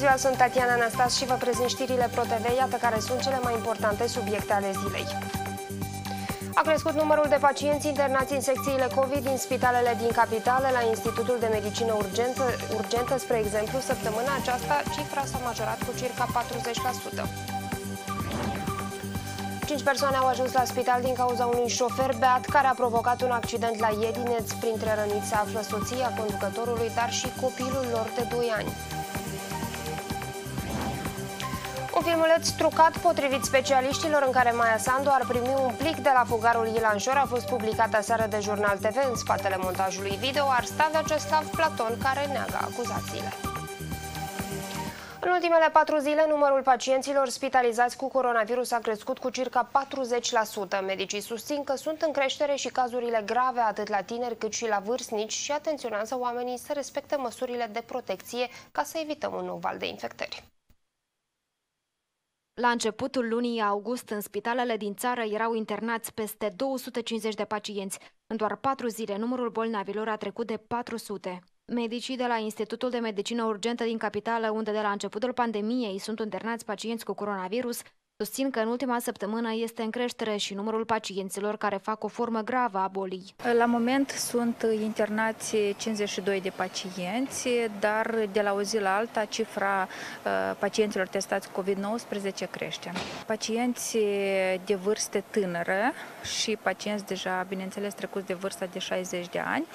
ziua, sunt Tatiana Anastas și vă prezint știrile ProTV, iată care sunt cele mai importante subiecte ale zilei. A crescut numărul de pacienți internați în secțiile COVID din spitalele din capitală la Institutul de Medicină Urgentă, urgentă spre exemplu, săptămâna aceasta cifra s-a majorat cu circa 40%. Cinci persoane au ajuns la spital din cauza unui șofer beat care a provocat un accident la Iedineț. Printre răniți se află soția conducătorului, dar și copilul lor de 2 ani. Un filmuleț trucat potrivit specialiștilor în care Maia Sandu ar primi un plic de la fugarul Ilanșor a fost publicat aseară de Jurnal TV. În spatele montajului video ar sta Vyacheslav Platon, care neagă acuzațiile. În ultimele patru zile, numărul pacienților spitalizați cu coronavirus a crescut cu circa 40%. Medicii susțin că sunt în creștere și cazurile grave atât la tineri cât și la vârstnici și atenționează oamenii să respecte măsurile de protecție ca să evităm un nou val de infectări. La începutul lunii august, în spitalele din țară erau internați peste 250 de pacienți. În doar patru zile, numărul bolnavilor a trecut de 400. Medicii de la Institutul de Medicină Urgentă din capitală, unde de la începutul pandemiei sunt internați pacienți cu coronavirus, Susțin că în ultima săptămână este în creștere și numărul pacienților care fac o formă gravă a bolii. La moment sunt internați 52 de pacienți, dar de la o zi la alta cifra uh, pacienților testați COVID-19 crește. Pacienți de vârstă tânără și pacienți deja, bineînțeles, trecuți de vârsta de 60 de ani,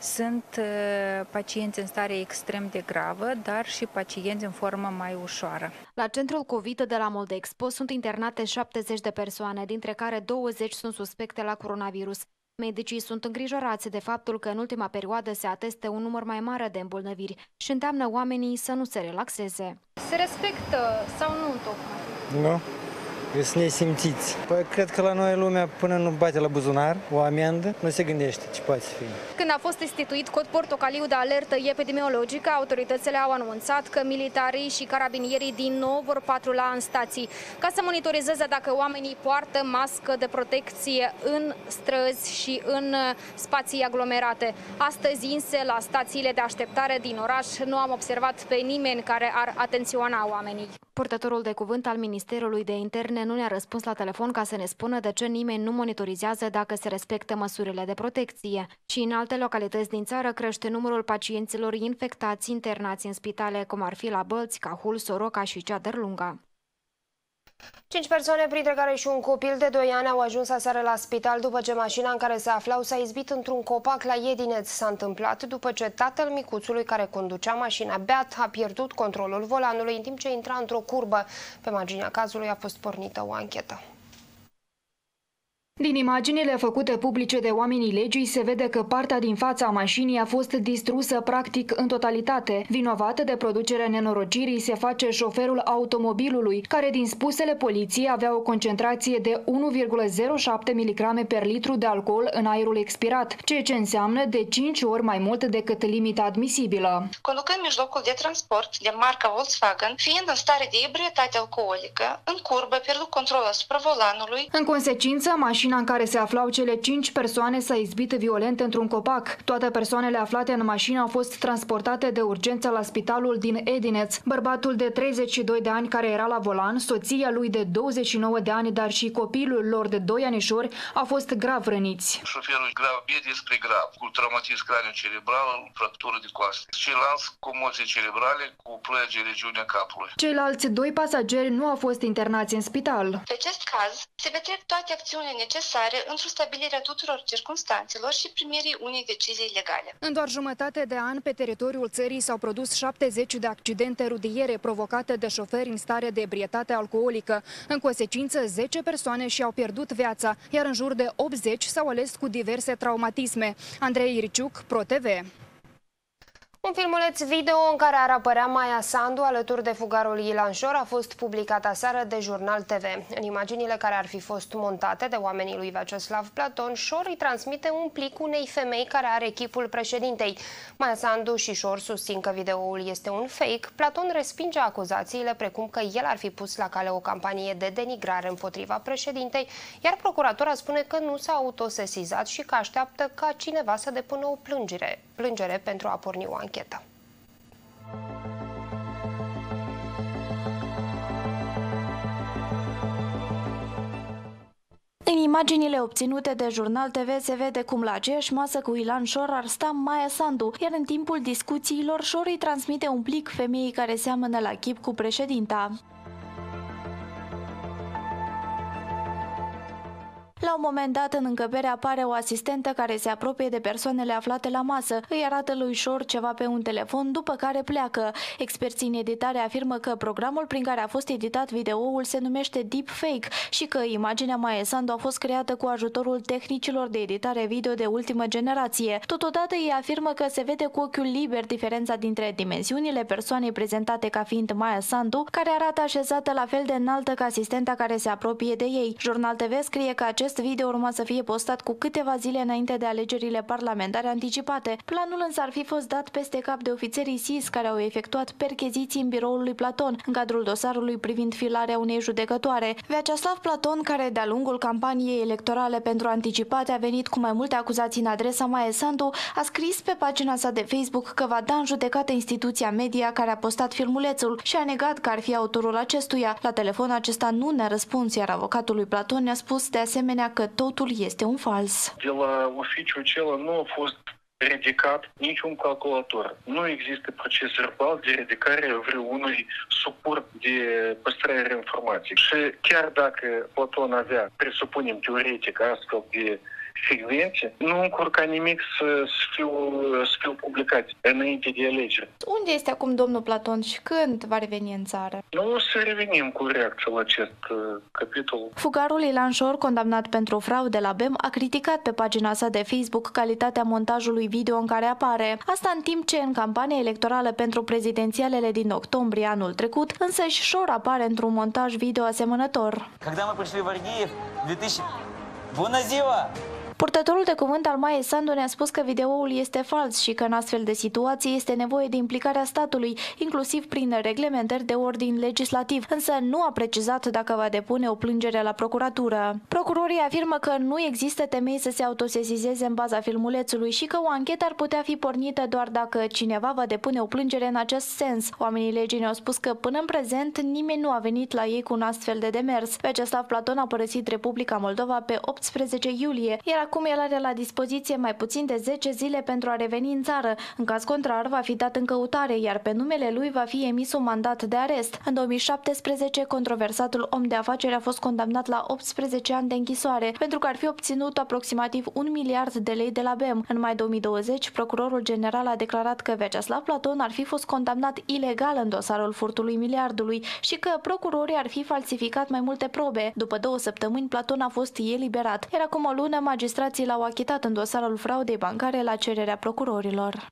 sunt uh, pacienți în stare extrem de gravă, dar și pacienți în formă mai ușoară. La centrul COVID de la Moldexpo sunt internate 70 de persoane, dintre care 20 sunt suspecte la coronavirus. Medicii sunt îngrijorați de faptul că în ultima perioadă se ateste un număr mai mare de îmbolnăviri și îndeamnă oamenii să nu se relaxeze. Se respectă sau nu tocmai? Nu. Sunt nesimțiți. Păi cred că la noi lumea până nu bate la buzunar o amendă, nu se gândește ce poate fi. Când a fost instituit cod portocaliu de alertă epidemiologică, autoritățile au anunțat că militarii și carabinierii din nou vor patrula în stații ca să monitorizeze dacă oamenii poartă mască de protecție în străzi și în spații aglomerate. Astăzi însă, la stațiile de așteptare din oraș, nu am observat pe nimeni care ar atenționa oamenii. Purtătorul de cuvânt al Ministerului de Interne nu ne-a răspuns la telefon ca să ne spună de ce nimeni nu monitorizează dacă se respectă măsurile de protecție. Și în alte localități din țară crește numărul pacienților infectați internați în spitale, cum ar fi la Bălți, Cahul, Soroca și Ceadărlunga. Cinci persoane, printre care și un copil de 2 ani, au ajuns aseară la spital după ce mașina în care se aflau s-a izbit într-un copac la Iedineț. S-a întâmplat după ce tatăl micuțului care conducea mașina beat a pierdut controlul volanului în timp ce intra într-o curbă. Pe marginea cazului a fost pornită o anchetă. Din imaginile făcute publice de oamenii legii se vede că partea din fața mașinii a fost distrusă practic în totalitate. Vinovată de producerea nenorocirii se face șoferul automobilului, care din spusele poliției avea o concentrație de 1,07 mg per litru de alcool în aerul expirat, ceea ce înseamnă de 5 ori mai mult decât limita admisibilă. Conducând mijlocul de transport de marca Volkswagen, fiind în stare de ebrietate alcoolică, în curbă pierdut controlul asupra volanului. În consecință, mașina Mașina în care se aflau cele cinci persoane s-a izbit violent într-un copac. Toate persoanele aflate în mașină au fost transportate de urgență la spitalul din Edineț. Bărbatul de 32 de ani care era la volan, soția lui de 29 de ani, dar și copilul lor de 2 anișori au fost grav răniți. Șoferul grav, e despre grav, cu traumatism craniu-cerebral, fractură de coaste. Ceilalți cu moții cerebrale, cu plăgi în regiunea capului. Ceilalți doi pasageri nu au fost internați în spital. Pe acest caz, se petrec toate acțiunile necesare necesare într-o stabilire a tuturor circunstanțelor și primirii unei decizii legale. În doar jumătate de an, pe teritoriul țării s-au produs 70 de accidente rudiere provocate de șoferi în stare de ebrietate alcoolică. În consecință, 10 persoane și-au pierdut viața, iar în jur de 80 s-au ales cu diverse traumatisme. Andrei Iriciuc, ProTV. Un filmuleț video în care ar apărea Maia Sandu alături de fugarul Ilan Șor a fost publicat aseară de Jurnal TV. În imaginile care ar fi fost montate de oamenii lui Vyacheslav Platon, Șor îi transmite un plic unei femei care are echipul președintei. Maia Sandu și Șor susțin că videoul este un fake. Platon respinge acuzațiile precum că el ar fi pus la cale o campanie de denigrare împotriva președintei, iar procuratura spune că nu s-a autosesizat și că așteaptă ca cineva să depună o plângere, plângere pentru a porni o anchetă. În imaginile obținute de Jurnal TV se vede cum la aceeași masă cu Ilan Șor ar sta Maia Sandu, iar în timpul discuțiilor Șor îi transmite un plic femeii care seamănă la chip cu președinta. La un moment dat, în încăpere apare o asistentă care se apropie de persoanele aflate la masă, îi arată lui Șor ceva pe un telefon, după care pleacă. Experții în editare afirmă că programul prin care a fost editat videoul se numește Deepfake și că imaginea Maia Sandu a fost creată cu ajutorul tehnicilor de editare video de ultimă generație. Totodată ei afirmă că se vede cu ochiul liber diferența dintre dimensiunile persoanei prezentate ca fiind Maia Sandu, care arată așezată la fel de înaltă ca asistenta care se apropie de ei. Jurnal TV scrie că acest acest video urma să fie postat cu câteva zile înainte de alegerile parlamentare anticipate. Planul însă ar fi fost dat peste cap de ofițerii SIS care au efectuat percheziții în biroul lui Platon, în cadrul dosarului privind filarea unei judecătoare. Vyacheslav Platon, care de-a lungul campaniei electorale pentru anticipate a venit cu mai multe acuzații în adresa Maie Sandu, a scris pe pagina sa de Facebook că va da în judecată instituția media care a postat filmulețul și a negat că ar fi autorul acestuia. La telefon acesta nu ne-a răspuns, iar avocatul lui Platon ne-a spus de asemenea asemenea că totul este un fals. De la oficiul acela nu a fost ridicat niciun calculator. Nu există proces verbal de ridicare a vreunui suport de păstrare informației. Și chiar dacă Platon avea, presupunem teoretic, astfel de secvențe, nu încurca nimic să, să, fiu, să fiu publicați înainte de alegeri. Unde este acum domnul Platon și când va reveni în țară? Nu o să revenim cu reacție la acest uh, capitol. Fugarul Ilan Șor, condamnat pentru fraude la BEM, a criticat pe pagina sa de Facebook calitatea montajului video în care apare. Asta în timp ce în campania electorală pentru prezidențialele din octombrie anul trecut, însă și Șor apare într-un montaj video asemănător. Когда мы пришли в Аргиев 2000... Bună ziua! Purtătorul de cuvânt al Maie Sandu ne-a spus că videoul este fals și că în astfel de situații este nevoie de implicarea statului, inclusiv prin reglementări de ordin legislativ, însă nu a precizat dacă va depune o plângere la procuratură. Procurorii afirmă că nu există temei să se autosesizeze în baza filmulețului și că o anchetă ar putea fi pornită doar dacă cineva va depune o plângere în acest sens. Oamenii legii ne-au spus că până în prezent nimeni nu a venit la ei cu un astfel de demers. Vyacheslav Platon a părăsit Republica Moldova pe 18 iulie, iar Acum el are la dispoziție mai puțin de 10 zile pentru a reveni în țară. În caz contrar, va fi dat în căutare, iar pe numele lui va fi emis un mandat de arest. În 2017, controversatul om de afaceri a fost condamnat la 18 ani de închisoare pentru că ar fi obținut aproximativ un miliard de lei de la BEM. În mai 2020, procurorul general a declarat că Vyacheslav Platon ar fi fost condamnat ilegal în dosarul furtului miliardului și că procurorii ar fi falsificat mai multe probe. După două săptămâni, Platon a fost eliberat, iar acum o lună magistrat magistrații l-au achitat în dosarul fraudei bancare la cererea procurorilor.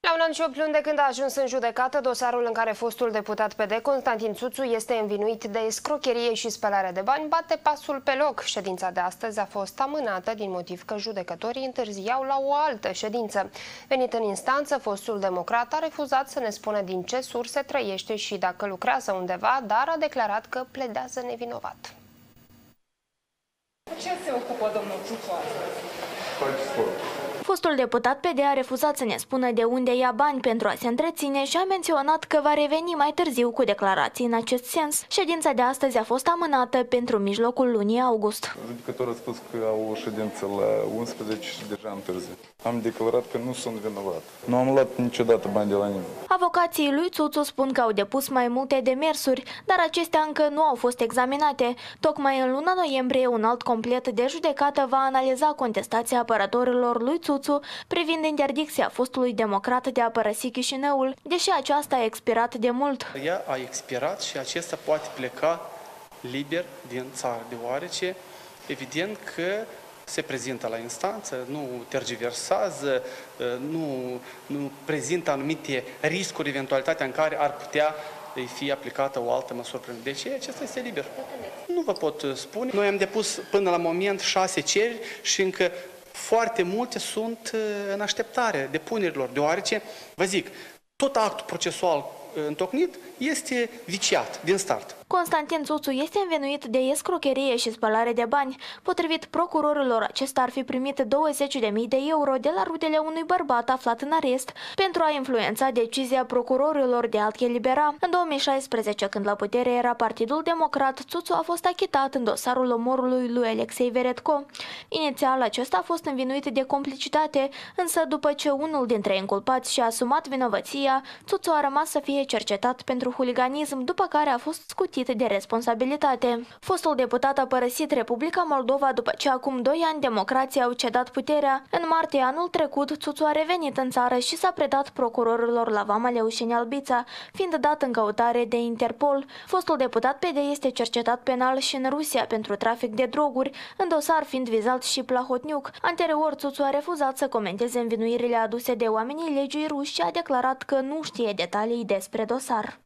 La un an și opt luni de când a ajuns în judecată, dosarul în care fostul deputat PD, Constantin Țuțu, este învinuit de escrocherie și spălare de bani, bate pasul pe loc. Ședința de astăzi a fost amânată din motiv că judecătorii întârziau la o altă ședință. Venit în instanță, fostul democrat a refuzat să ne spună din ce surse trăiește și dacă lucrează undeva, dar a declarat că pledează nevinovat. Ce se ocupă domnul Ciucu astăzi? Faci sport. Fostul deputat PD a refuzat să ne spună de unde ia bani pentru a se întreține și a menționat că va reveni mai târziu cu declarații în acest sens. Ședința de astăzi a fost amânată pentru mijlocul lunii august. Judecătorul a spus că au o ședință la 11 și deja întârzi. Am declarat că nu sunt vinovat. Nu am luat niciodată bani de la nimeni. Avocații lui Țuțu spun că au depus mai multe demersuri, dar acestea încă nu au fost examinate. Tocmai în luna noiembrie, un alt complet de judecată va analiza contestația apărătorilor lui Țuțu Țuțu privind interdicția fostului democrat de a părăsi Chișinăul, deși aceasta a expirat de mult. Ea a expirat și acesta poate pleca liber din țară, deoarece evident că se prezintă la instanță, nu tergiversează, nu, nu prezintă anumite riscuri, eventualitatea în care ar putea fi aplicată o altă măsură. Deci acesta este liber. Nu vă pot spune. Noi am depus până la moment șase cereri și încă foarte multe sunt uh, în așteptare depunerilor, deoarece, vă zic, tot actul procesual uh, întocmit este viciat din start. Constantin Țuțu este învenuit de escrocherie și spălare de bani. Potrivit procurorilor, acesta ar fi primit 20.000 de euro de la rudele unui bărbat aflat în arest pentru a influența decizia procurorilor de alt elibera. În 2016, când la putere era Partidul Democrat, Țuțu a fost achitat în dosarul omorului lui Alexei Veretco. Inițial, acesta a fost învinuit de complicitate, însă după ce unul dintre inculpați și-a asumat vinovăția, Țuțu a rămas să fie cercetat pentru huliganism, după care a fost scutit de responsabilitate. Fostul deputat a părăsit Republica Moldova după ce acum doi ani democrații au cedat puterea. În martie anul trecut, Țuțu a revenit în țară și s-a predat procurorilor la Vama Leușeni Albița, fiind dat în căutare de Interpol. Fostul deputat PD este cercetat penal și în Rusia pentru trafic de droguri, în dosar fiind vizat și Plahotniuc. Anterior, Țuțu a refuzat să comenteze învinuirile aduse de oamenii legii ruși și a declarat că nu știe detalii despre dosar.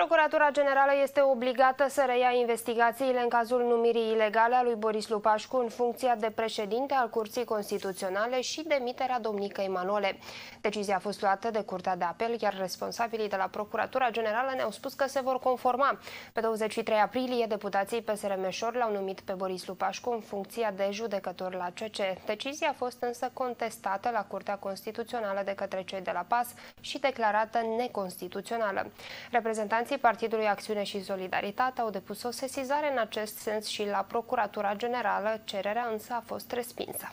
Procuratura Generală este obligată să reia investigațiile în cazul numirii ilegale a lui Boris Lupașcu în funcția de președinte al Curții Constituționale și demiterea domnicăi Manole. Decizia a fost luată de Curtea de Apel, iar responsabilii de la Procuratura Generală ne-au spus că se vor conforma. Pe 23 aprilie, deputații PSR Meșor l-au numit pe Boris Lupașcu în funcția de judecător la CC. Decizia a fost însă contestată la Curtea Constituțională de către cei de la PAS și declarată neconstituțională. Reprezentanții Reprezentanții Partidului Acțiune și Solidaritate au depus o sesizare în acest sens și la Procuratura Generală, cererea însă a fost respinsă.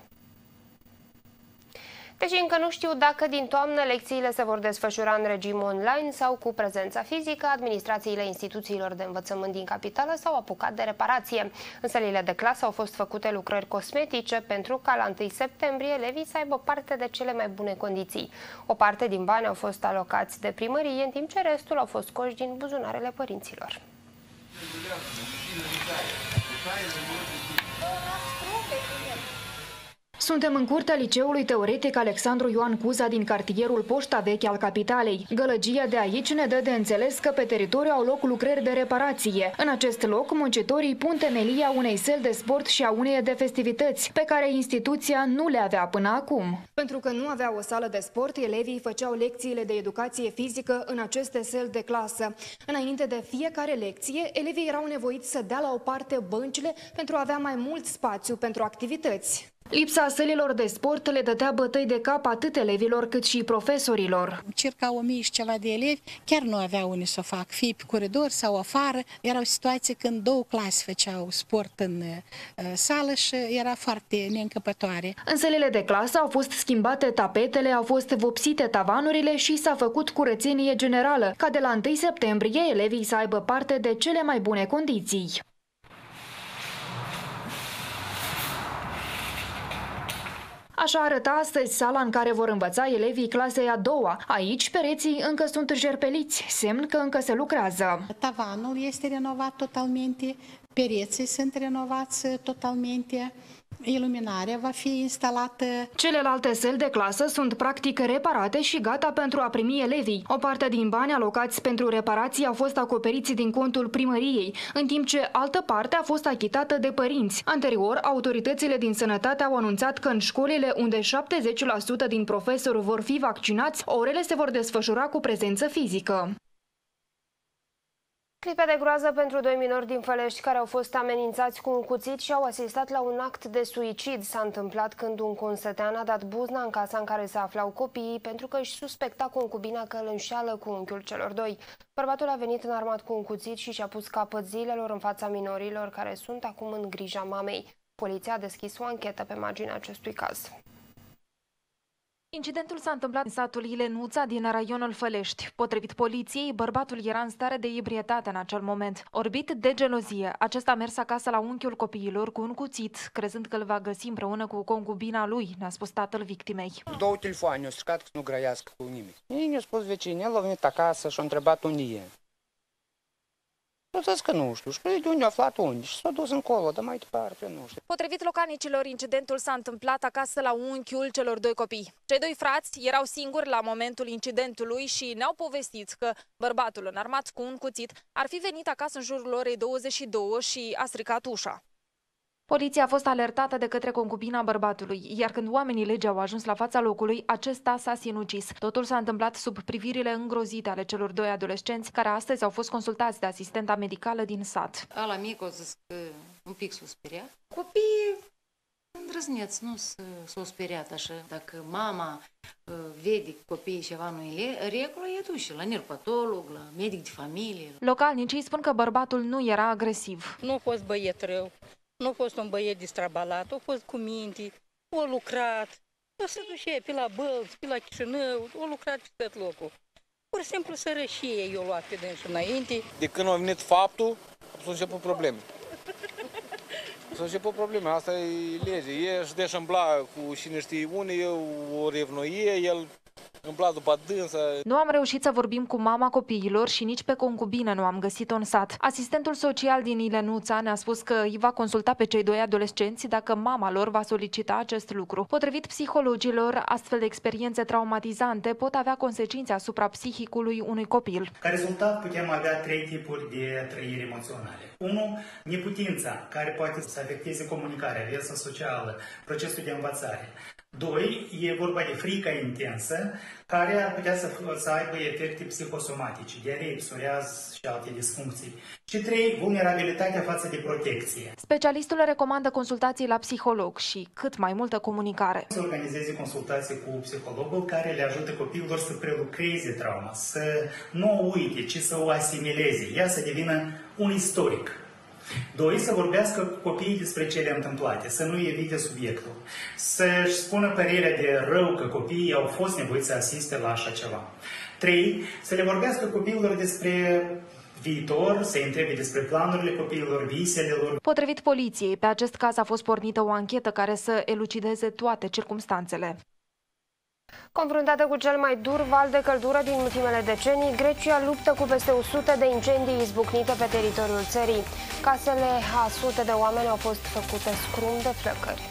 Deși încă nu știu dacă din toamnă lecțiile se vor desfășura în regim online sau cu prezența fizică, administrațiile instituțiilor de învățământ din capitală s-au apucat de reparație. În sălile de clasă au fost făcute lucrări cosmetice pentru ca la 1 septembrie elevii să aibă parte de cele mai bune condiții. O parte din bani au fost alocați de primărie, în timp ce restul au fost coși din buzunarele părinților. Suntem în curtea liceului teoretic Alexandru Ioan Cuza din cartierul Poșta Veche al capitalei. Gălăgia de aici ne dă de înțeles că pe teritoriu au loc lucrări de reparație. În acest loc, muncitorii pun temelia unei săli de sport și a unei de festivități, pe care instituția nu le avea până acum. Pentru că nu avea o sală de sport, elevii făceau lecțiile de educație fizică în aceste săli de clasă. Înainte de fiecare lecție, elevii erau nevoiți să dea la o parte băncile pentru a avea mai mult spațiu pentru activități. Lipsa sălilor de sport le dădea bătăi de cap atât elevilor cât și profesorilor. Circa o mie și ceva de elevi chiar nu aveau unde să o fac, fie pe coridor sau afară. Erau situații când două clase făceau sport în uh, sală și era foarte neîncăpătoare. În sălile de clasă au fost schimbate tapetele, au fost vopsite tavanurile și s-a făcut curățenie generală, ca de la 1 septembrie elevii să aibă parte de cele mai bune condiții. Așa arăta astăzi sala în care vor învăța elevii clasei a doua. Aici pereții încă sunt jerpeliți, semn că încă se lucrează. Tavanul este renovat totalmente, pereții sunt renovați totalmente iluminarea va fi instalată. Celelalte săli de clasă sunt practic reparate și gata pentru a primi elevii. O parte din bani alocați pentru reparații au fost acoperiți din contul primăriei, în timp ce altă parte a fost achitată de părinți. Anterior, autoritățile din sănătate au anunțat că în școlile unde 70% din profesori vor fi vaccinați, orele se vor desfășura cu prezență fizică. Clipe de groază pentru doi minori din Fălești care au fost amenințați cu un cuțit și au asistat la un act de suicid. S-a întâmplat când un consătean a dat buzna în casa în care se aflau copiii pentru că își suspecta concubina că îl înșeală cu unchiul celor doi. Bărbatul a venit înarmat cu un cuțit și și-a pus capăt zilelor în fața minorilor care sunt acum în grija mamei. Poliția a deschis o anchetă pe marginea acestui caz. Incidentul s-a întâmplat în satul Ilenuța din raionul Fălești. Potrivit poliției, bărbatul era în stare de ebrietate în acel moment. Orbit de gelozie, acesta a mers acasă la unchiul copiilor cu un cuțit, crezând că îl va găsi împreună cu concubina lui, ne-a spus tatăl victimei. Două telefoane, au stricat că nu grăiască cu nimeni. Ei ne-a spus vecinii, el a venit acasă și a întrebat unde e. Eu zis că nu știu. Și de unde a aflat unde? Și s-a dus încolo, dar mai departe nu știu. Potrivit localnicilor, incidentul s-a întâmplat acasă la unchiul celor doi copii. Cei doi frați erau singuri la momentul incidentului și ne-au povestit că bărbatul înarmat cu un cuțit ar fi venit acasă în jurul orei 22 și a stricat ușa. Poliția a fost alertată de către concubina bărbatului, iar când oamenii legii au ajuns la fața locului, acesta s-a sinucis. Totul s-a întâmplat sub privirile îngrozite ale celor doi adolescenți, care astăzi au fost consultați de asistenta medicală din sat. Ala mic o zis că un pic s-o speriat. Copiii îndrăzneți, nu s-o speriat așa. Dacă mama uh, vede că copiii ceva nu e regulă, e duce la neuropatolog, la medic de familie. Localnicii spun că bărbatul nu era agresiv. Nu a fost băiet rău, nu a fost un băiet distrabalat, a fost cu minte, a lucrat, o să duce pe la Bălți, pe la Chișinău, a lucrat pe tot locul. Pur și simplu sărășie eu luat pe dânsul înainte. De când a venit faptul, s-au început probleme. S-au început probleme, asta e lege. E își deșambla cu cine știe unde, eu o revnoie, el îmbla după dânsa. Nu am reușit să vorbim cu mama copiilor și nici pe concubină nu am găsit-o în sat. Asistentul social din Ilenuța ne-a spus că îi va consulta pe cei doi adolescenți dacă mama lor va solicita acest lucru. Potrivit psihologilor, astfel de experiențe traumatizante pot avea consecințe asupra psihicului unui copil. Ca rezultat putem avea trei tipuri de trăiri emoționale. Unu, neputința, care poate să afecteze comunicarea, viața socială, procesul de învățare. Doi, e vorba de frica intensă, care ar putea să, să aibă efecte psihosomatice, diaree, psoriaz și alte disfuncții. Și trei, vulnerabilitatea față de protecție. Specialistul recomandă consultații la psiholog și cât mai multă comunicare. Să organizeze consultații cu psihologul care le ajută copiilor să prelucreze trauma, să nu o uite, ci să o asimileze, ea să devină un istoric. Doi, să vorbească cu copiii despre cele întâmplate, să nu evite subiectul, să-și spună părerea de rău că copiii au fost nevoiți să asiste la așa ceva. Trei, să le vorbească copiilor despre viitor, să întrebe despre planurile copiilor, visele lor. Potrivit poliției, pe acest caz a fost pornită o anchetă care să elucideze toate circumstanțele. Confruntată cu cel mai dur val de căldură din ultimele decenii, Grecia luptă cu peste 100 de incendii izbucnite pe teritoriul țării. Casele a sute de oameni au fost făcute scrum de flăcări.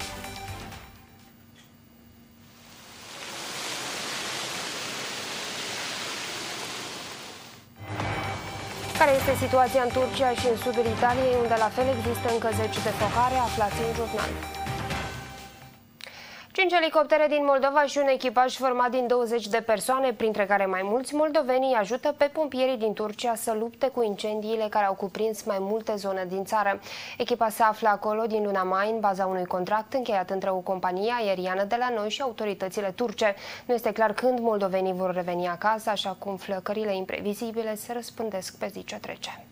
Care este situația în Turcia și în sudul Italiei, unde la fel există încă zeci de focare, aflați în jurnal. Cinci elicoptere din Moldova și un echipaj format din 20 de persoane, printre care mai mulți moldoveni, ajută pe pompierii din Turcia să lupte cu incendiile care au cuprins mai multe zone din țară. Echipa se află acolo din luna mai în baza unui contract încheiat între o companie aeriană de la noi și autoritățile turce. Nu este clar când moldovenii vor reveni acasă, așa cum flăcările imprevizibile se răspândesc pe zi ce trece.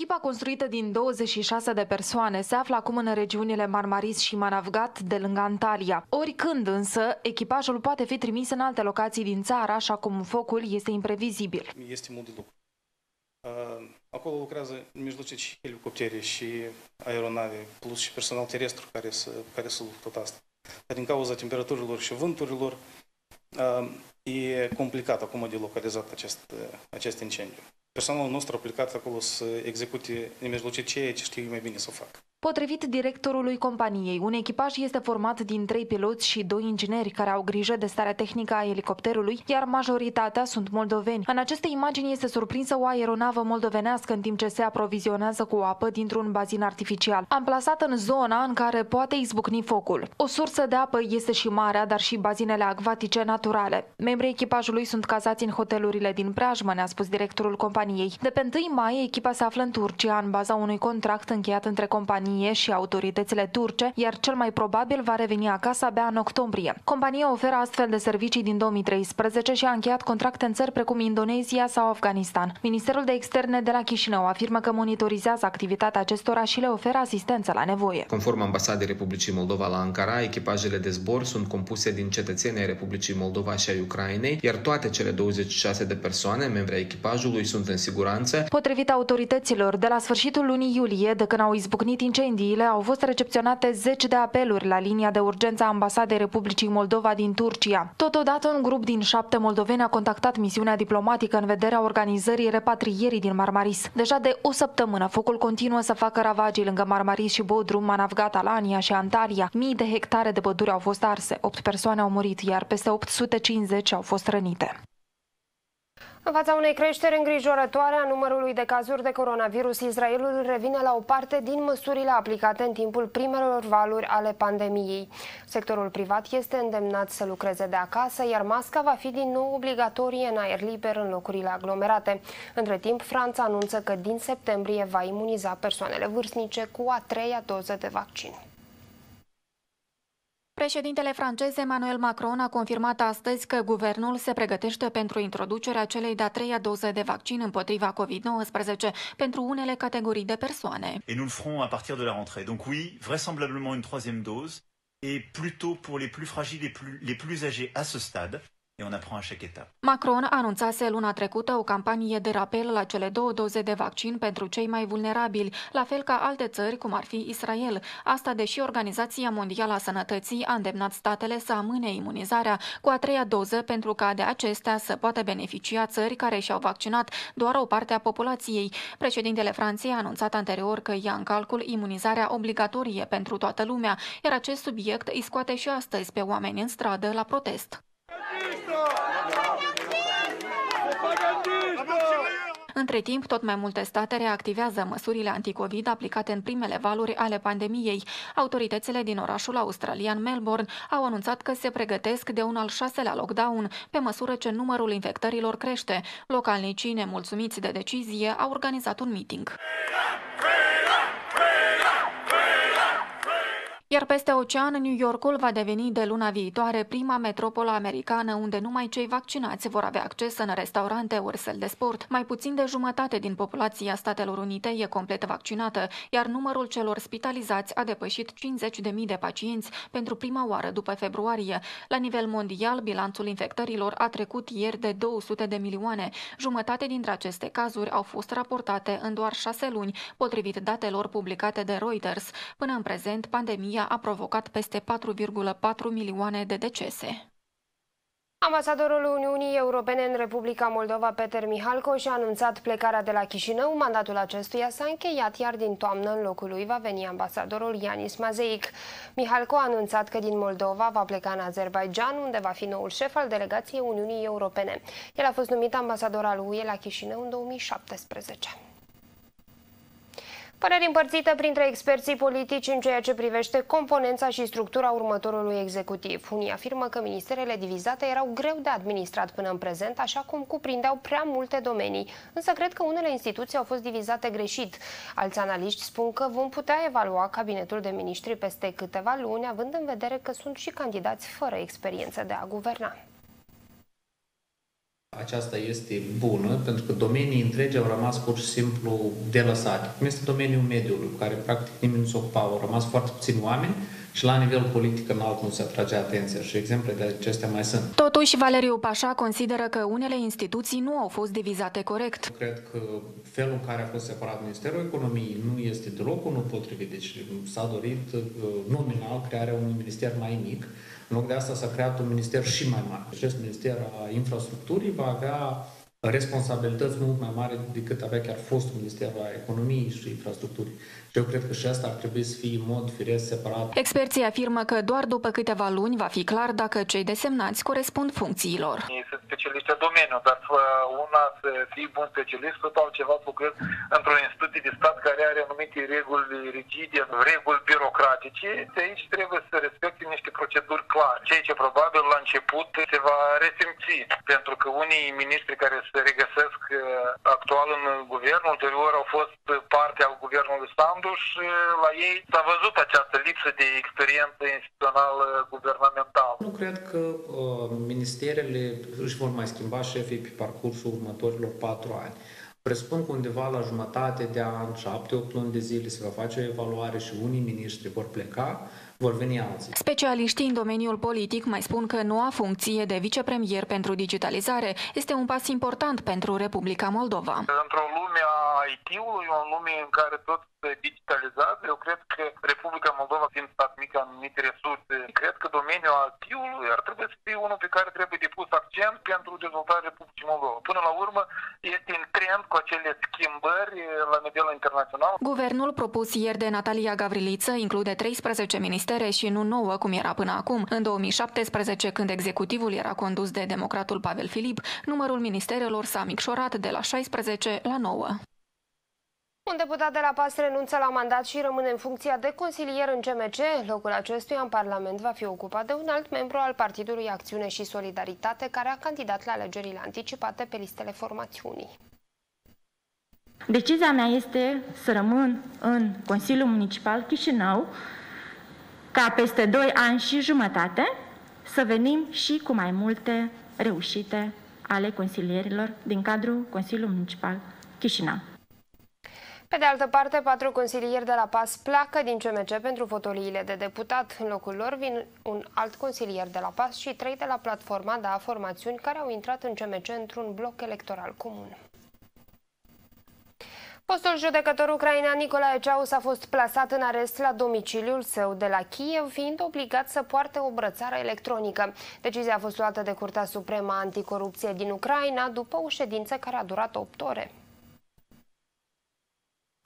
Echipa construită din 26 de persoane se află acum în regiunile Marmaris și Manavgat de lângă Antalya. Oricând însă, echipajul poate fi trimis în alte locații din țară, așa cum focul este imprevizibil. Este mult de lucru. Acolo lucrează mijlocici helicoptere și aeronave, plus și personal terestru care să, care să luptă tot asta. Dar din cauza temperaturilor și vânturilor, e complicat acum de localizat acest, acest incendiu personalul nostru a plecat acolo să execute nemijlocit ceea ce știu mai bine să fac. Potrivit directorului companiei, un echipaj este format din trei piloți și doi ingineri care au grijă de starea tehnică a elicopterului, iar majoritatea sunt moldoveni. În aceste imagini este surprinsă o aeronavă moldovenească în timp ce se aprovizionează cu apă dintr-un bazin artificial, amplasat în zona în care poate izbucni focul. O sursă de apă este și marea, dar și bazinele acvatice naturale. Membrii echipajului sunt cazați în hotelurile din preajmă, ne-a spus directorul companiei. De pe 1 mai, echipa se află în Turcia, în baza unui contract încheiat între companii companie și autoritățile turce, iar cel mai probabil va reveni acasă abia în octombrie. Compania oferă astfel de servicii din 2013 și a încheiat contracte în țări precum Indonezia sau Afganistan. Ministerul de Externe de la Chișinău afirmă că monitorizează activitatea acestora și le oferă asistență la nevoie. Conform ambasadei Republicii Moldova la Ankara, echipajele de zbor sunt compuse din cetățenii Republicii Moldova și ai Ucrainei, iar toate cele 26 de persoane, membri ai echipajului, sunt în siguranță. Potrivit autorităților, de la sfârșitul lunii iulie, de când au izbucnit incendiile, au fost recepționate zeci de apeluri la linia de urgență a Ambasadei Republicii Moldova din Turcia. Totodată, un grup din șapte moldoveni a contactat misiunea diplomatică în vederea organizării repatrierii din Marmaris. Deja de o săptămână, focul continuă să facă ravagii lângă Marmaris și Bodrum, Manavgat, Alania și Antalya. Mii de hectare de păduri au fost arse, opt persoane au murit, iar peste 850 au fost rănite. În fața unei creșteri îngrijorătoare a numărului de cazuri de coronavirus, Israelul revine la o parte din măsurile aplicate în timpul primelor valuri ale pandemiei. Sectorul privat este îndemnat să lucreze de acasă, iar masca va fi din nou obligatorie în aer liber în locurile aglomerate. Între timp, Franța anunță că din septembrie va imuniza persoanele vârstnice cu a treia doză de vaccin. Președintele francez Emmanuel Macron a confirmat astăzi că guvernul se pregătește pentru introducerea celei de-a treia doze de vaccin împotriva COVID-19 pentru unele categorii de persoane. Et nous le ferons à partir de la rentrée. Donc oui, vraisemblablement une troisième dose et plutôt pour les plus fragiles et plus, les plus âgés à ce stade. Et on apprend à chaque étape. Macron anunțase luna trecută o campanie de rapel la cele două doze de vaccin pentru cei mai vulnerabili, la fel ca alte țări, cum ar fi Israel. Asta deși Organizația Mondială a Sănătății a îndemnat statele să amâne imunizarea cu a treia doză pentru ca de acestea să poată beneficia țări care și-au vaccinat doar o parte a populației. Președintele Franței a anunțat anterior că ia în calcul imunizarea obligatorie pentru toată lumea, iar acest subiect îi scoate și astăzi pe oameni în stradă la protest. Între timp, tot mai multe state reactivează măsurile anticovid aplicate în primele valuri ale pandemiei. Autoritățile din orașul australian Melbourne au anunțat că se pregătesc de un al șaselea lockdown, pe măsură ce numărul infectărilor crește. Localnicii, nemulțumiți de decizie, au organizat un meeting. Iar peste ocean, New Yorkul va deveni de luna viitoare prima metropolă americană unde numai cei vaccinați vor avea acces în restaurante ori săl de sport. Mai puțin de jumătate din populația Statelor Unite e complet vaccinată, iar numărul celor spitalizați a depășit 50.000 de pacienți pentru prima oară după februarie. La nivel mondial, bilanțul infectărilor a trecut ieri de 200 de milioane. Jumătate dintre aceste cazuri au fost raportate în doar șase luni, potrivit datelor publicate de Reuters. Până în prezent, pandemia pandemia a provocat peste 4,4 milioane de decese. Ambasadorul Uniunii Europene în Republica Moldova, Peter Mihalco, și-a anunțat plecarea de la Chișinău. Mandatul acestuia s-a încheiat, iar din toamnă în locul lui va veni ambasadorul Ianis Mazeic. Mihalco a anunțat că din Moldova va pleca în Azerbaijan, unde va fi noul șef al delegației Uniunii Europene. El a fost numit ambasador al UE la Chișinău în 2017. Păreri împărțite printre experții politici în ceea ce privește componența și structura următorului executiv. Unii afirmă că ministerele divizate erau greu de administrat până în prezent, așa cum cuprindeau prea multe domenii, însă cred că unele instituții au fost divizate greșit. Alți analiști spun că vom putea evalua cabinetul de miniștri peste câteva luni, având în vedere că sunt și candidați fără experiență de a guverna aceasta este bună, pentru că domenii întregi au rămas pur și simplu delăsate. Cum este domeniul mediului, care practic nimeni nu se ocupa, au rămas foarte puțini oameni și la nivel politic înalt nu se atrage atenția și exemple de acestea mai sunt. Totuși, Valeriu Pașa consideră că unele instituții nu au fost divizate corect. Cred că felul în care a fost separat Ministerul Economiei nu este deloc unul potrivit, deci s-a dorit uh, nominal crearea unui minister mai mic, în loc de asta s-a creat un minister și mai mare. Acest minister a infrastructurii va avea responsabilități mult mai mari decât avea chiar fostul Ministerul a Economiei și Infrastructurii. Și eu cred că și asta ar trebui să fie în mod firesc separat. Experții afirmă că doar după câteva luni va fi clar dacă cei desemnați corespund funcțiilor. Ei sunt specialiști în domeniu, dar una să fii bun specialist, tot altceva lucrez într-o instituție de stat care are anumite reguli rigide, reguli birocratice. De aici trebuie să respecte niște proceduri clare. Ceea ce probabil la început se va resimți, pentru că unii ministri care se regăsesc uh, actual în guvern, ulterior au fost parte al guvernului Sandu și uh, la ei s-a văzut această lipsă de experiență instituțională guvernamentală. Nu cred că uh, ministerele își vor mai schimba șefii pe parcursul următorilor patru ani. Presupun că undeva la jumătate de an, șapte, opt luni de zile se va face o evaluare și unii miniștri vor pleca, vor veni alții. Specialiștii în domeniul politic mai spun că noua funcție de vicepremier pentru digitalizare este un pas important pentru Republica Moldova. Într-o lume a IT-ului, o lume în care tot se digitalizează. Eu cred că Republica Moldova, fiind stat mic, anumite resurse, cred că domeniul IT-ului ar trebui să fie unul pe care trebuie depus accent pentru dezvoltarea Republicii Moldova. Până la urmă, este în trend cu acele schimbări la nivel internațional. Guvernul propus ieri de Natalia Gavriliță include 13 ministere și nu 9 cum era până acum. În 2017, când executivul era condus de democratul Pavel Filip, numărul ministerelor s-a micșorat de la 16 la 9. Un deputat de la PAS renunță la mandat și rămâne în funcția de consilier în CMC. Locul acestuia în Parlament va fi ocupat de un alt membru al Partidului Acțiune și Solidaritate, care a candidat la alegerile anticipate pe listele formațiunii. Decizia mea este să rămân în Consiliul Municipal Chișinău ca peste 2 ani și jumătate să venim și cu mai multe reușite ale consilierilor din cadrul Consiliului Municipal Chișinău. Pe de altă parte, patru consilieri de la PAS pleacă din CMC pentru fotoliile de deputat. În locul lor vin un alt consilier de la PAS și trei de la platforma DA Formațiuni care au intrat în CMC într-un bloc electoral comun. Postul judecător ucrainean Nicolae Ceaus a fost plasat în arest la domiciliul său de la Kiev, fiind obligat să poarte o brățară electronică. Decizia a fost luată de Curtea Supremă Anticorupție din Ucraina după o ședință care a durat 8 ore.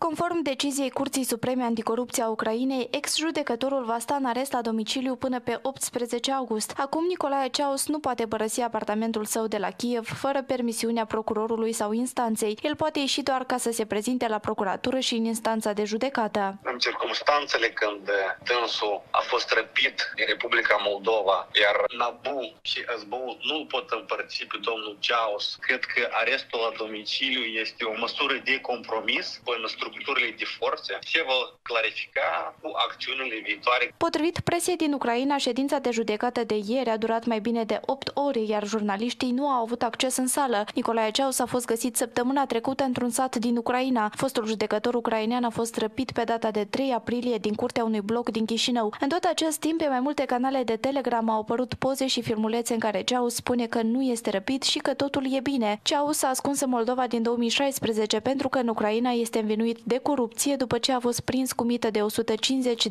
Conform deciziei Curții Supreme Anticorupție a Ucrainei, ex-judecătorul va sta în arest la domiciliu până pe 18 august. Acum Nicolae Ceaus nu poate părăsi apartamentul său de la Kiev fără permisiunea procurorului sau instanței. El poate ieși doar ca să se prezinte la procuratură și în instanța de judecată. În circunstanțele când dânsul a fost răpit din Republica Moldova, iar NABU și SBU nu pot împărți pe domnul Ceaus, cred că arestul la domiciliu este o măsură de compromis până structurile de forțe se vor clarifica cu acțiunile viitoare. Potrivit presiei din Ucraina, ședința de judecată de ieri a durat mai bine de 8 ore, iar jurnaliștii nu au avut acces în sală. Nicolae Ceaus a fost găsit săptămâna trecută într-un sat din Ucraina. Fostul judecător ucrainean a fost răpit pe data de 3 aprilie din curtea unui bloc din Chișinău. În tot acest timp, pe mai multe canale de Telegram au apărut poze și filmulețe în care Ceaus spune că nu este răpit și că totul e bine. Ceaus s-a ascuns în Moldova din 2016 pentru că în Ucraina este învinuit de corupție după ce a fost prins cu mită de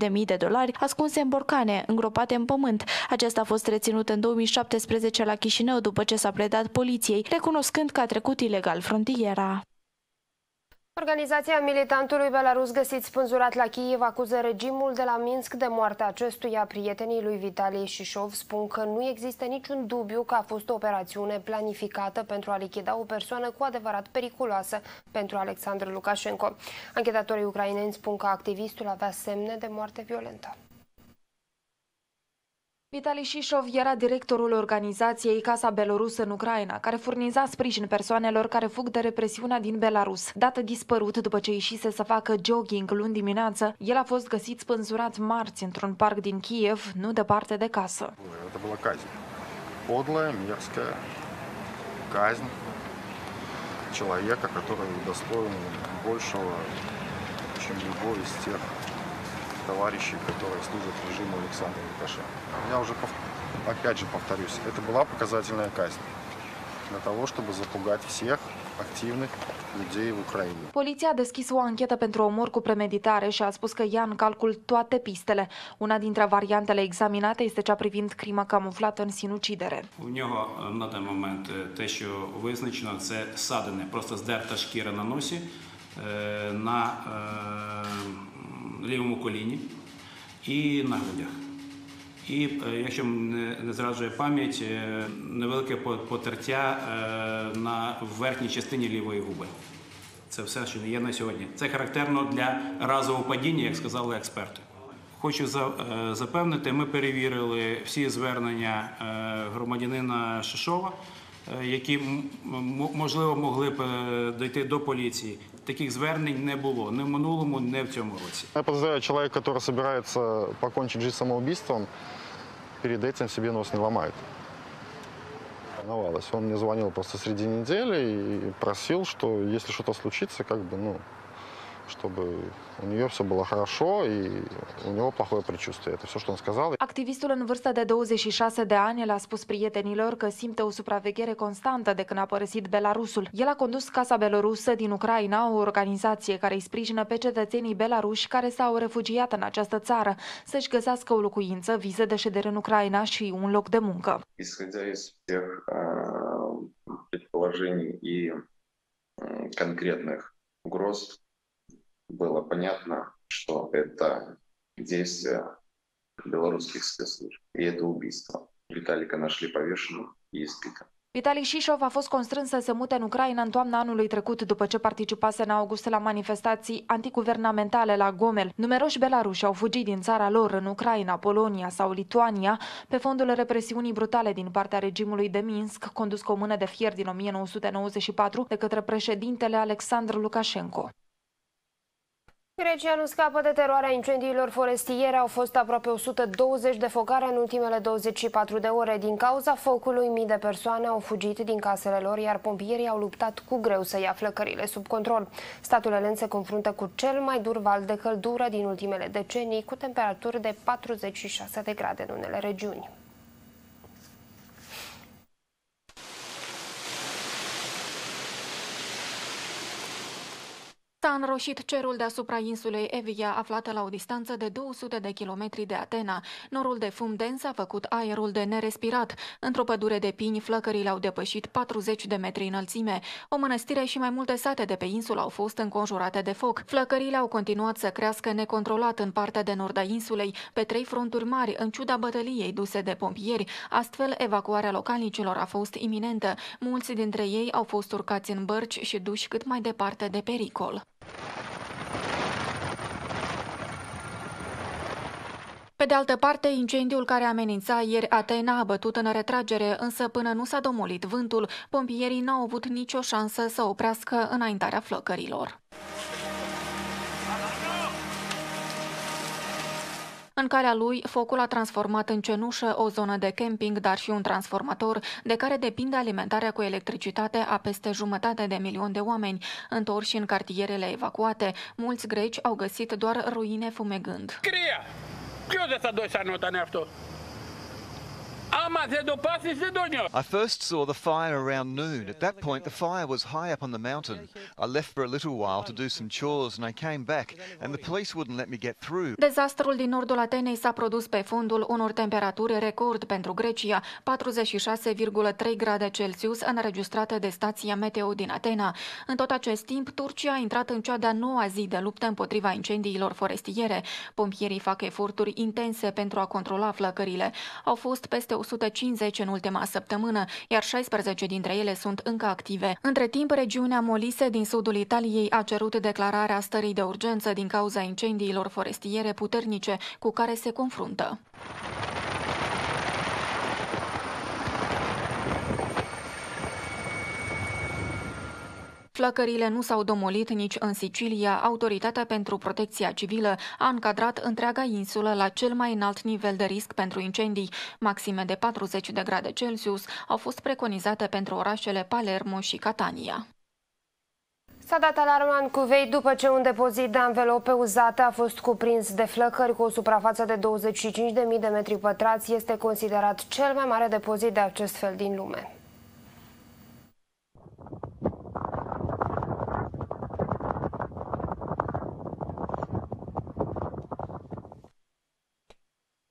150.000 de dolari ascunse în borcane, îngropate în pământ. Acesta a fost reținut în 2017 la Chișinău după ce s-a predat poliției, recunoscând că a trecut ilegal frontiera. Organizația militantului belarus găsit spânzurat la Kiev acuză regimul de la Minsk de moartea acestuia. Prietenii lui Vitali Șișov spun că nu există niciun dubiu că a fost o operațiune planificată pentru a lichida o persoană cu adevărat periculoasă pentru Alexandru Lukashenko. Anchetatorii ucraineni spun că activistul avea semne de moarte violentă. Vitali Șișov era directorul organizației Casa Belarus în Ucraina, care furniza sprijin persoanelor care fug de represiunea din Belarus. Dată dispărut după ce ieșise să facă jogging luni dimineață, el a fost găsit spânzurat marți într-un parc din Kiev, nu departe de casă. Это была казнь. Подлая, мерзкая казнь человека, который достоин большего, чем любой из тех товарищей, которые служат режиму Александра Лукашенко. Я уже, опять же повторюсь, это была показательная казнь для того, чтобы запугать всех активных людей в Украине. Poliția a deschis o anchetă pentru omor cu premeditare și a spus că ia în calcul toate pistele. Una dintre variantele examinate este cea privind crima camuflată în sinucidere. У нього на той момент те, що визначено, це ссадини, просто здерта шкіра на носі, е, на е, лівому коліні і на грудях. І е, якщо не, зраджує пам'ять, е, невелике по- потертя е, на верхній частині лівої губи. Це все, що є на сьогодні. Це характерно для разового падіння, як сказали експерти. Хочу запевнити, ми перевірили всі звернення громадянина Шишова, які м- м- можливо могли б е, дійти до поліції. Таких звернень не було ні в минулому, ні в цьому році. Я подозреваю, человек, который собирается покончить жизнь самоубийством, перед этим себе нос не ломает. Волновалась. Он мне звонил просто среди недели и просил, что если что-то случится, как бы, ну, чтобы у нее все было хорошо и у него плохое предчувствие. Это все, что он сказал. Activistul în vârstă de 26 de ani le-a spus prietenilor că simte o supraveghere constantă de când a părăsit Belarusul. El a condus Casa Belorusă din Ucraina, o organizație care îi sprijină pe cetățenii belaruși care s-au refugiat în această țară să-și găsească o locuință, vize de ședere în Ucraina și un loc de muncă. Исходя из всех э, предположений и э, конкретных угроз, было понятно, что это действие белорусских спецслужб. И это убийство. Виталика нашли повешенным и избитым. Vitali Șișov a fost constrâns să se mute în Ucraina în toamna anului trecut după ce participase în august la manifestații antiguvernamentale la Gomel. Numeroși belaruși au fugit din țara lor în Ucraina, Polonia sau Lituania pe fondul represiunii brutale din partea regimului de Minsk, condus cu o mână de fier din 1994 de către președintele Alexandru Lukashenko. Grecia nu scapă de teroarea incendiilor forestiere. Au fost aproape 120 de focare în ultimele 24 de ore. Din cauza focului, mii de persoane au fugit din casele lor, iar pompierii au luptat cu greu să ia flăcările sub control. Statul elen se confruntă cu cel mai dur val de căldură din ultimele decenii, cu temperaturi de 46 de grade în unele regiuni. S-a înroșit cerul deasupra insulei Evia, aflată la o distanță de 200 de kilometri de Atena. Norul de fum dens a făcut aerul de nerespirat. Într-o pădure de pini, flăcările au depășit 40 de metri înălțime. O mănăstire și mai multe sate de pe insulă au fost înconjurate de foc. Flăcările au continuat să crească necontrolat în partea de nord a insulei, pe trei fronturi mari, în ciuda bătăliei duse de pompieri. Astfel, evacuarea localnicilor a fost iminentă. Mulți dintre ei au fost urcați în bărci și duși cât mai departe de pericol. Pe de altă parte, incendiul care amenința ieri Atena a bătut în retragere, însă până nu s-a domolit vântul, pompierii n-au avut nicio șansă să oprească înaintarea flăcărilor. În calea lui, focul a transformat în cenușă o zonă de camping, dar și un transformator, de care depinde alimentarea cu electricitate a peste jumătate de milion de oameni, întorși în cartierele evacuate. Mulți greci au găsit doar ruine fumegând. Cria! Ce o de asta doi să și first saw the fire around noon. At that point, the fire was high up on the mountain. I left for a little while to do some chores and I came back, and the police wouldn't let me get through. Dezastrul din nordul Atenei s-a produs pe fondul unor temperaturi record pentru Grecia, 46,3 grade Celsius înregistrate de stația meteo din Atena. În tot acest timp, Turcia a intrat în cea de-a noua zi de luptă împotriva incendiilor forestiere. Pompierii fac eforturi intense pentru a controla flăcările. Au fost peste 150 în ultima săptămână, iar 16 dintre ele sunt încă active. Între timp, regiunea Molise din sudul Italiei a cerut declararea stării de urgență din cauza incendiilor forestiere puternice cu care se confruntă. Flăcările nu s-au domolit nici în Sicilia. Autoritatea pentru protecția civilă a încadrat întreaga insulă la cel mai înalt nivel de risc pentru incendii. Maxime de 40 de grade Celsius au fost preconizate pentru orașele Palermo și Catania. S-a dat alarma în Cuvei după ce un depozit de anvelope uzate a fost cuprins de flăcări cu o suprafață de 25.000 de metri pătrați. Este considerat cel mai mare depozit de acest fel din lume.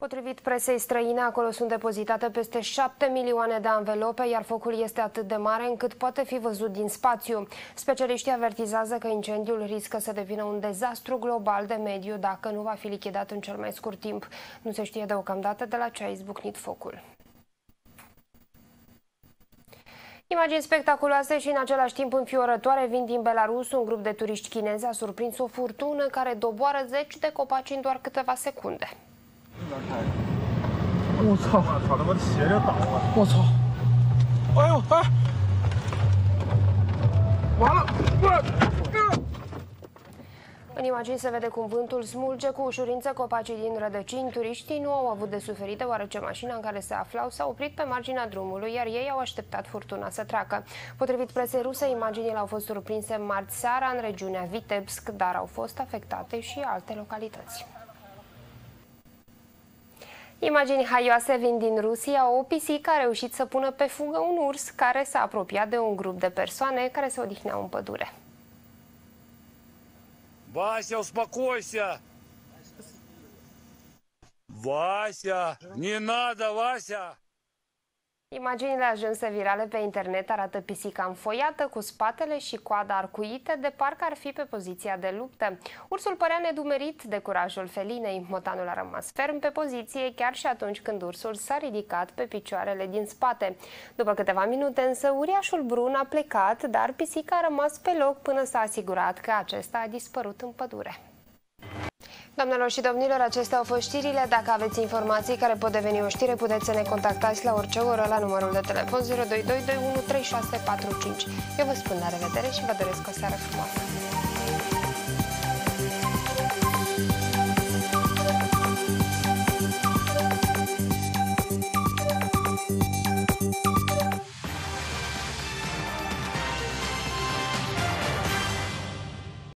Potrivit presei străine, acolo sunt depozitate peste 7 milioane de anvelope, iar focul este atât de mare încât poate fi văzut din spațiu. Specialiștii avertizează că incendiul riscă să devină un dezastru global de mediu dacă nu va fi lichidat în cel mai scurt timp. Nu se știe deocamdată de la ce a izbucnit focul. Imagini spectaculoase și în același timp înfiorătoare vin din Belarus. Un grup de turiști chinezi a surprins o furtună care doboară zeci de copaci în doar câteva secunde. 我操！我操！他妈鞋就倒了！我操！哎呦哎！完了！ În imagini se vede cum vântul smulge cu ușurință copacii din rădăcini. Turiștii nu au avut de suferit deoarece mașina în care se aflau s-a oprit pe marginea drumului, iar ei au așteptat furtuna să treacă. Potrivit presei ruse, imaginile au fost surprinse marți seara în regiunea Vitebsk, dar au fost afectate și alte localități. Imagini haioase vin din Rusia. O pisică a reușit să pună pe fugă un urs care s-a apropiat de un grup de persoane care se odihneau în pădure. Вася, успокойся! Вася! Не надо, Вася! Imaginile ajunse virale pe internet arată pisica înfoiată cu spatele și coada arcuite de parcă ar fi pe poziția de luptă. Ursul părea nedumerit de curajul felinei. Motanul a rămas ferm pe poziție chiar și atunci când ursul s-a ridicat pe picioarele din spate. După câteva minute însă uriașul brun a plecat, dar pisica a rămas pe loc până s-a asigurat că acesta a dispărut în pădure. Doamnelor și domnilor, acestea au fost știrile. Dacă aveți informații care pot deveni o știre, puteți să ne contactați la orice oră la numărul de telefon 0222 Eu vă spun la revedere și vă doresc o seară frumoasă.